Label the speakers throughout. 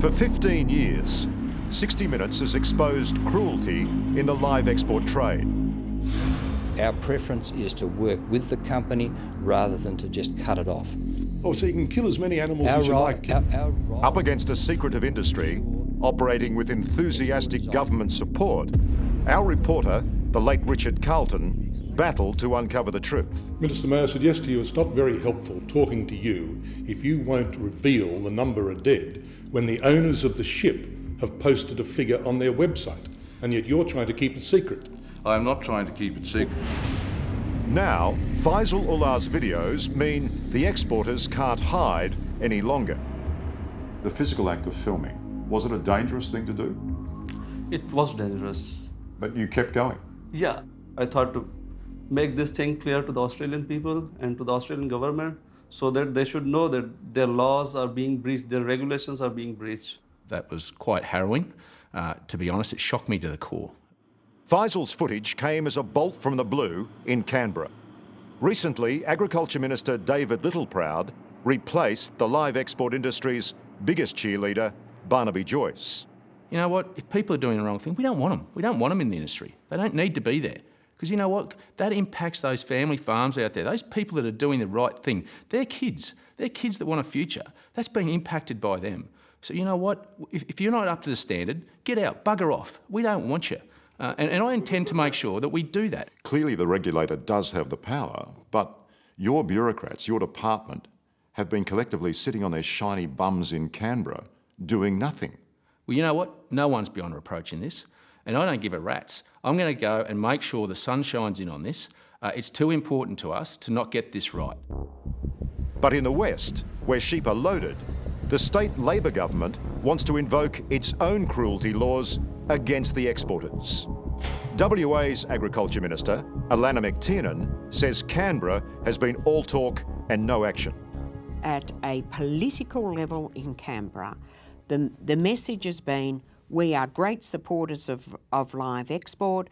Speaker 1: For 15 years, 60 Minutes has exposed cruelty in the live export trade.
Speaker 2: Our preference is to work with the company rather than to just cut it off.
Speaker 3: Oh, so you can kill as many animals
Speaker 2: Our
Speaker 3: as you
Speaker 2: right,
Speaker 3: like.
Speaker 2: our, our
Speaker 1: Up against a secretive industry operating with enthusiastic government support, our reporter, the late Richard Carleton, battled to uncover the truth.
Speaker 3: Minister, may I suggest to you it's not very helpful talking to you if you won't reveal the number of dead when the owners of the ship have posted a figure on their website, and yet you're trying to keep it secret.
Speaker 4: I'm not trying to keep it secret.
Speaker 1: Now, Faisal Ullah's videos mean the exporters can't hide any longer.
Speaker 5: The physical act of filming, was it a dangerous thing to do?
Speaker 6: It was dangerous.
Speaker 5: But you kept going.
Speaker 6: Yeah, I thought to make this thing clear to the Australian people and to the Australian government so that they should know that their laws are being breached, their regulations are being breached.
Speaker 7: That was quite harrowing. Uh, to be honest, it shocked me to the core.
Speaker 1: Faisal's footage came as a bolt from the blue in Canberra. Recently, Agriculture Minister David Littleproud replaced the live export industry's biggest cheerleader, Barnaby Joyce.
Speaker 7: You know what? If people are doing the wrong thing, we don't want them. We don't want them in the industry. They don't need to be there. Because you know what? That impacts those family farms out there. Those people that are doing the right thing, they're kids. They're kids that want a future. That's being impacted by them. So you know what? If, if you're not up to the standard, get out, bugger off. We don't want you. Uh, and, and I intend to make sure that we do that.
Speaker 5: Clearly, the regulator does have the power, but your bureaucrats, your department, have been collectively sitting on their shiny bums in Canberra doing nothing.
Speaker 7: Well, you know what? No one's beyond reproach in this, and I don't give a rat's. I'm going to go and make sure the sun shines in on this. Uh, it's too important to us to not get this right.
Speaker 1: But in the West, where sheep are loaded, the state Labor government wants to invoke its own cruelty laws against the exporters. WA's Agriculture Minister, Alannah MacTiernan, says Canberra has been all talk and no action.
Speaker 8: At a political level in Canberra, the, the message has been we are great supporters of, of live export.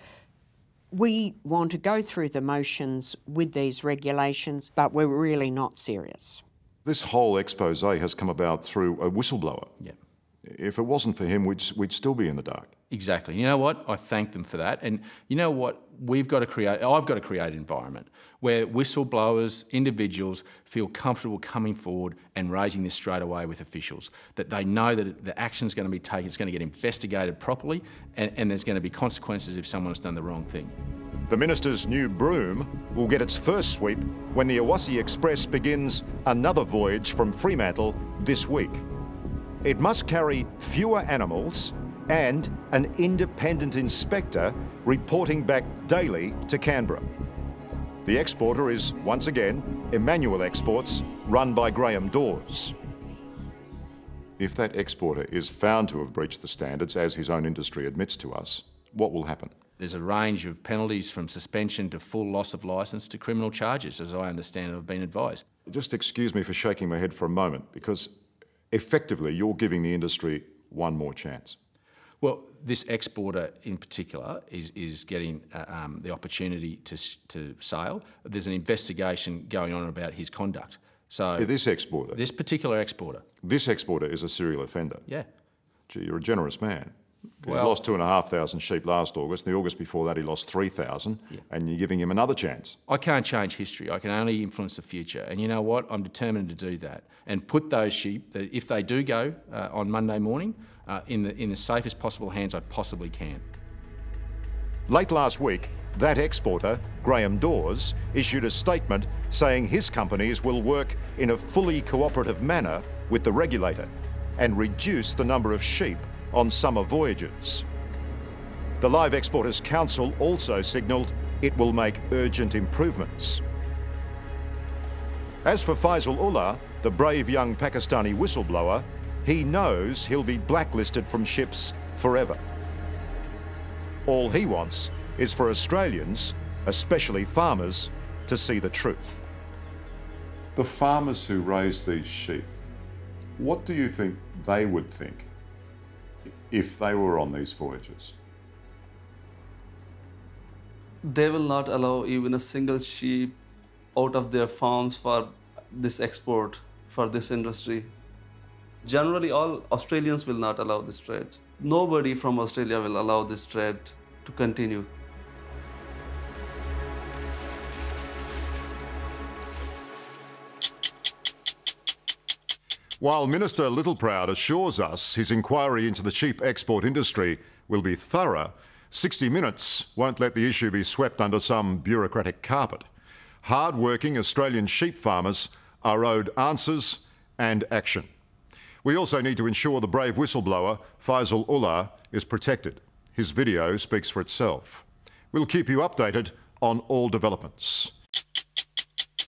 Speaker 8: We want to go through the motions with these regulations, but we're really not serious.
Speaker 5: This whole expose has come about through a whistleblower.
Speaker 7: Yeah.
Speaker 5: If it wasn't for him, we'd, we'd still be in the dark.
Speaker 7: Exactly. You know what? I thank them for that. And you know what? We've got to create, I've got to create an environment where whistleblowers, individuals feel comfortable coming forward and raising this straight away with officials, that they know that the action is going to be taken, it's going to get investigated properly, and, and there's going to be consequences if someone's done the wrong thing.
Speaker 1: The minister's new broom will get its first sweep when the Awassi Express begins another voyage from Fremantle this week. It must carry fewer animals and an independent inspector reporting back daily to Canberra. The exporter is, once again, Emanuel Exports, run by Graham Daws.
Speaker 5: If that exporter is found to have breached the standards, as his own industry admits to us, what will happen?
Speaker 7: There's a range of penalties from suspension to full loss of licence to criminal charges, as I understand and have been advised.
Speaker 5: Just excuse me for shaking my head for a moment, because effectively you're giving the industry one more chance.
Speaker 7: Well, this exporter in particular is, is getting uh, um, the opportunity to, to sail. There's an investigation going on about his conduct. So
Speaker 5: Yeah, this exporter,
Speaker 7: this particular exporter,
Speaker 5: this exporter is a serial offender.
Speaker 7: yeah.
Speaker 5: Gee, you're a generous man.
Speaker 7: Well-
Speaker 5: he lost two and a half thousand sheep last August. The August before that, he lost 3,000, and you're giving him another chance.
Speaker 7: I can't change history. I can only influence the future. And you know what? I'm determined to do that and put those sheep, that if they do go uh, on Monday morning, uh, in, the, in the safest possible hands I possibly can.
Speaker 1: Late last week, that exporter, Graham Daws, issued a statement saying his companies will work in a fully cooperative manner with the regulator and reduce the number of sheep on summer voyages. The Live Exporters Council also signalled it will make urgent improvements. As for Faisal Ullah, the brave young Pakistani whistleblower, he knows he'll be blacklisted from ships forever. All he wants is for Australians, especially farmers, to see the truth.
Speaker 5: The farmers who raise these sheep, what do you think they would think if they were on these voyages?
Speaker 6: They will not allow even a single sheep out of their farms for this export, for this industry. Generally, all Australians will not allow this trade. Nobody from Australia will allow this trade to continue.
Speaker 1: While Minister Littleproud assures us his inquiry into the sheep export industry will be thorough, 60 Minutes won't let the issue be swept under some bureaucratic carpet. Hard-working Australian sheep farmers are owed answers and action. We also need to ensure the brave whistleblower, Faisal Ullah, is protected. His video speaks for itself. We'll keep you updated on all developments.